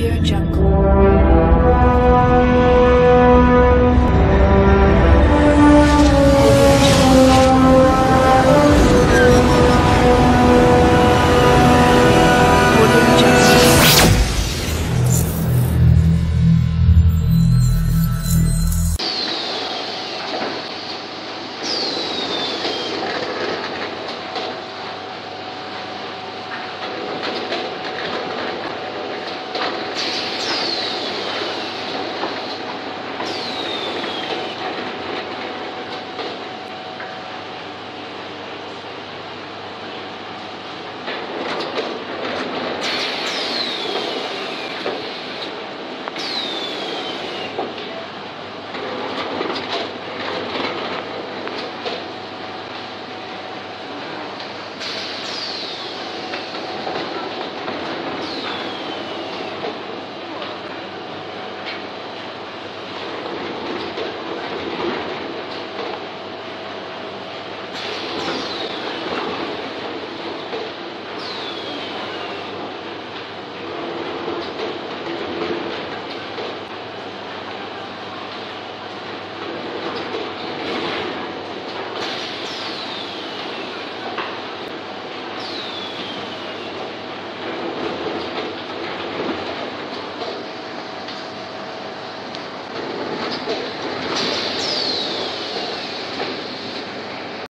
Audio Jungle.